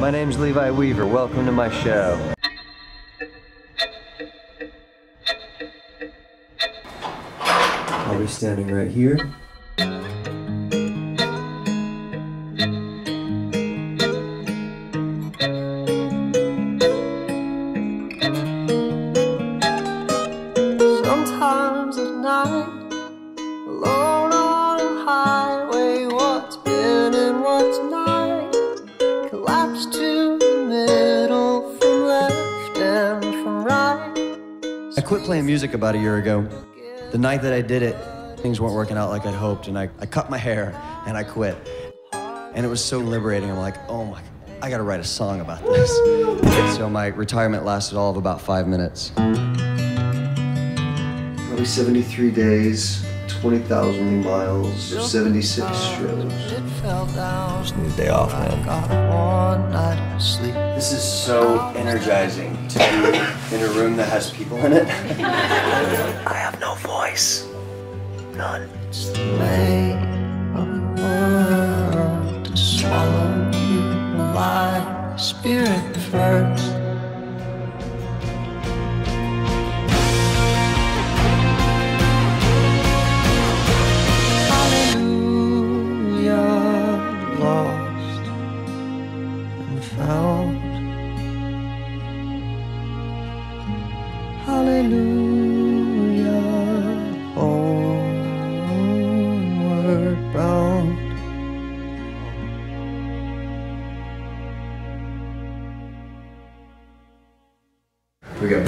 My name's Levi Weaver. Welcome to my show. I'll be standing right here. Sometimes at night, collapse to the middle from left and from right. I quit playing music about a year ago. The night that I did it, things weren't working out like I'd hoped, and I, I cut my hair and I quit. And it was so liberating. I'm like, oh my, I gotta write a song about this. so my retirement lasted all of about five minutes. Probably 73 days, 20,000 miles, 76 um, shows. It fell down. Need a day off, man. One night sleep. This is so energizing to be in a room that has people in it. I have no voice. None. It's the out. Hallelujah, onward bound. We got